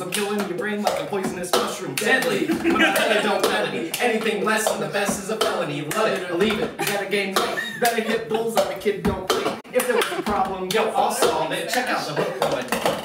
I'm killing your brain like a poisonous mushroom. Deadly, When I tell don't. Anything less than the best is a felony. Love it or leave it. You gotta game weight. Better hit bulls like a kid don't play. If there was a problem, yo, I'll solve it. Check out the hook boy.